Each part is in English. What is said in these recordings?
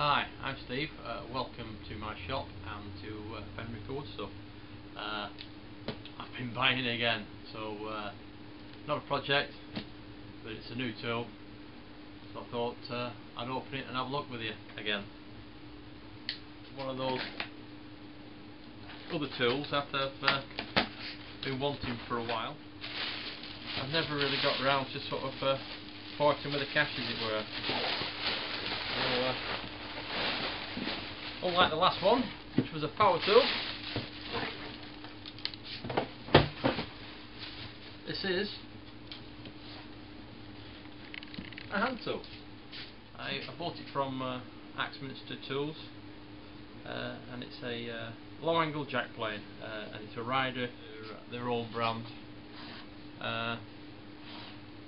Hi, I'm Steve. Uh, welcome to my shop and to uh, Fenric. Uh, I've been buying again, so uh, not a project, but it's a new tool. So I thought uh, I'd open it and have a look with you again. One of those other tools that I've uh, been wanting for a while. I've never really got around to sort of uh, parting with the cash, as it were. So, uh, unlike the last one, which was a power tool, this is a hand tool. I, I bought it from uh, Axminster Tools uh, and it's a uh, low angle jack plane uh, and it's a Rider, their own brand. Uh,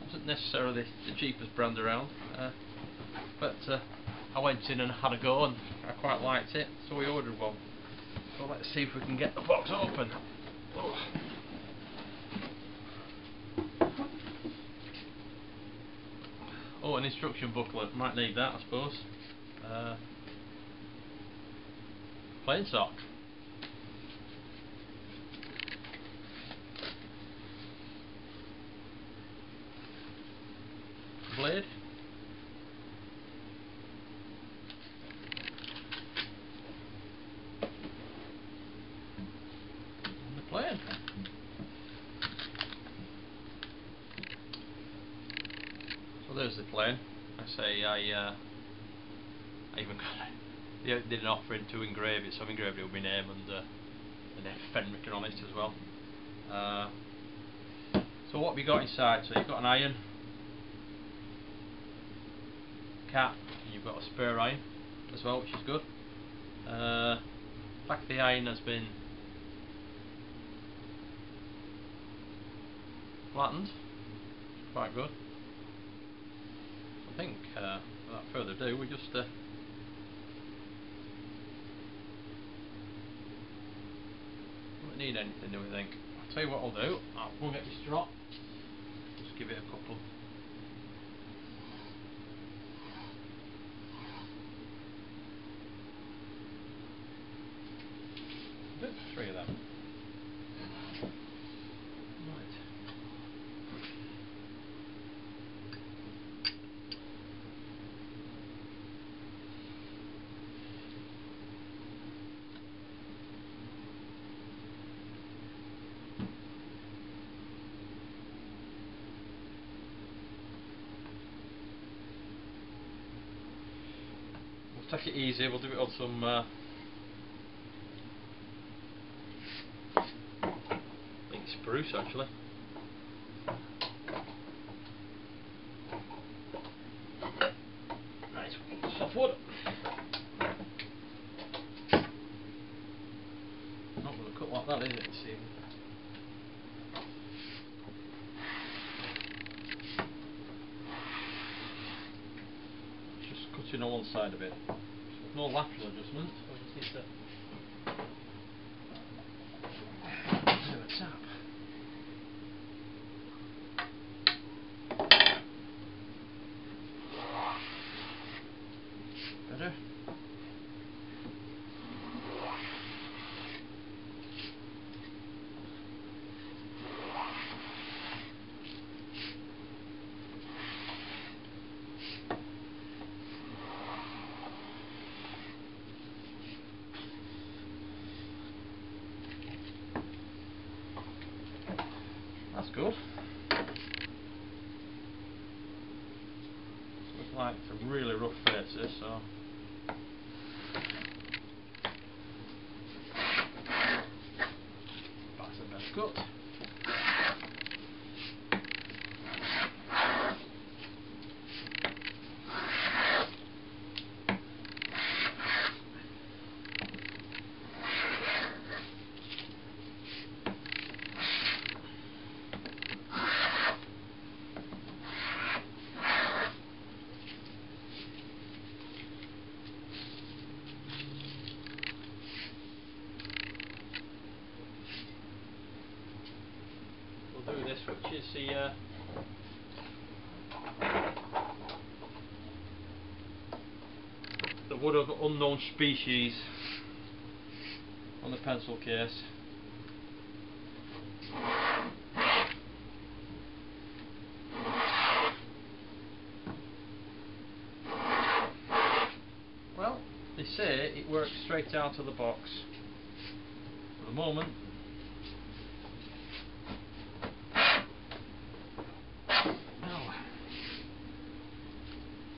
wasn't necessarily the cheapest brand around uh, but uh, I went in and had a go and I quite liked it so we ordered one. So let's see if we can get the box open. Oh. oh an instruction booklet. Might need that I suppose. Uh, plane sock. Blade plane. The plane. I say I, uh, I even got they did an offering to engrave it, so I've engraved it with my name and uh, the name Fenric on it as well. Uh, so what we got inside? So you've got an iron cap, you've got a spare iron as well, which is good. Uh, back of the iron has been flattened, quite good. I think, uh, without further ado, we just uh, don't need anything, do we think? I'll tell you what I'll do. I'll get my strop. Just give it a couple. Take it easy, we'll do it on some uh, I think spruce actually. Nice soft wood. Not to cut like that is it? See. Cutting on one side of it. No lateral adjustment, just need to do a tap. Better? That's good. Looks like some really rough face this, so that's the best cut. Is the uh, the wood of unknown species on the pencil case. Well, they say it works straight out of the box. For the moment,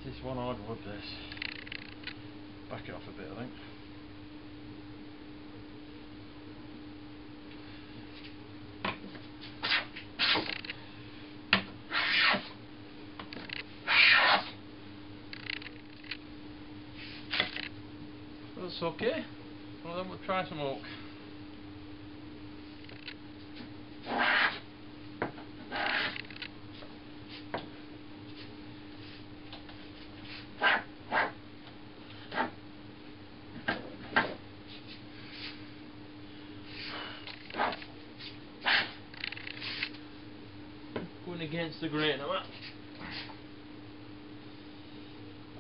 this one hard wood this. Back it off a bit I think. That's okay. Well then we'll try some oak. Going against the grain, am I?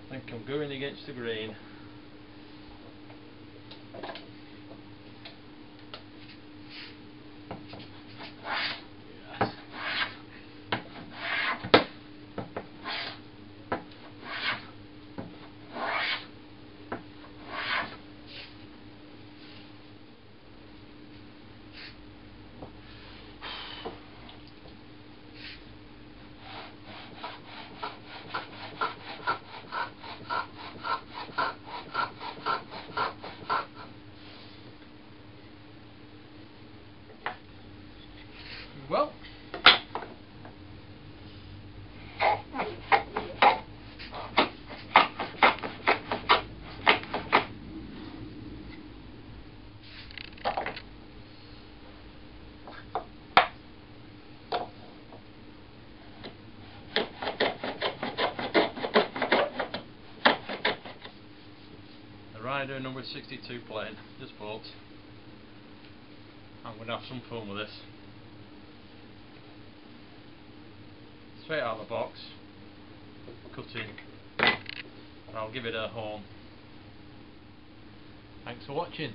I think I'm going against the grain. Rider number 62 plane, just bought. I'm going to have some fun with this. Straight out of the box, cutting, and I'll give it a home. Thanks for watching.